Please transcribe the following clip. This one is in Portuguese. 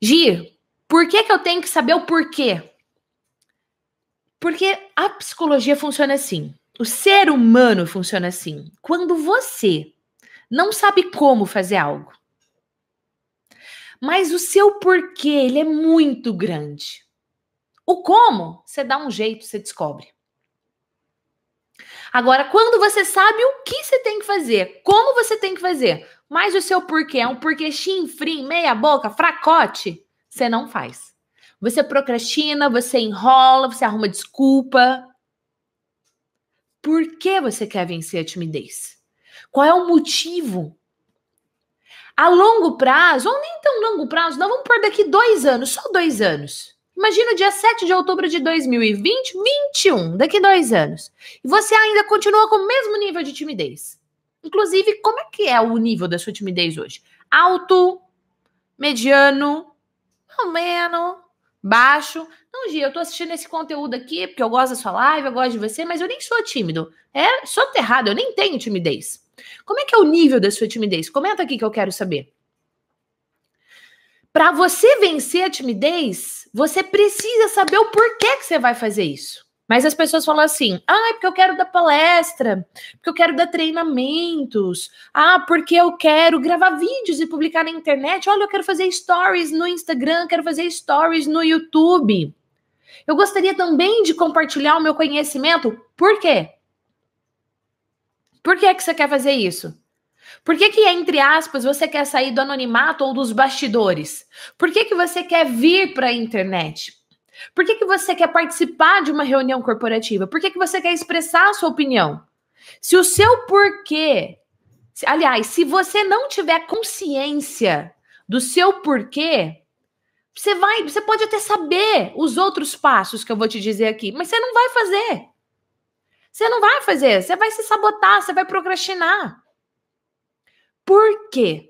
Gi, por que, que eu tenho que saber o porquê? Porque a psicologia funciona assim. O ser humano funciona assim. Quando você não sabe como fazer algo, mas o seu porquê, ele é muito grande. O como, você dá um jeito, você descobre. Agora, quando você sabe o que você tem que fazer, como você tem que fazer, mas o seu porquê é um porquê chinfrim, meia boca, fracote, você não faz. Você procrastina, você enrola, você arruma desculpa. Por que você quer vencer a timidez? Qual é o motivo? A longo prazo, ou nem tão longo prazo, não vamos por daqui dois anos, só dois anos. Imagina o dia 7 de outubro de 2020, 21, daqui dois anos. E você ainda continua com o mesmo nível de timidez. Inclusive, como é que é o nível da sua timidez hoje? Alto, mediano, menos, baixo. Não, Gia, eu tô assistindo esse conteúdo aqui porque eu gosto da sua live, eu gosto de você, mas eu nem sou tímido. É soterrado, eu nem tenho timidez. Como é que é o nível da sua timidez? Comenta aqui que eu quero saber. Para você vencer a timidez, você precisa saber o porquê que você vai fazer isso. Mas as pessoas falam assim: ah, é porque eu quero dar palestra, porque eu quero dar treinamentos, ah, porque eu quero gravar vídeos e publicar na internet. Olha, eu quero fazer stories no Instagram, quero fazer stories no YouTube. Eu gostaria também de compartilhar o meu conhecimento. Por quê? Por que, é que você quer fazer isso? Por que, que, entre aspas, você quer sair do anonimato ou dos bastidores? Por que, que você quer vir para a internet? Por que, que você quer participar de uma reunião corporativa? Por que, que você quer expressar a sua opinião? Se o seu porquê, aliás, se você não tiver consciência do seu porquê, você vai, você pode até saber os outros passos que eu vou te dizer aqui, mas você não vai fazer. Você não vai fazer, você vai se sabotar, você vai procrastinar. Por quê?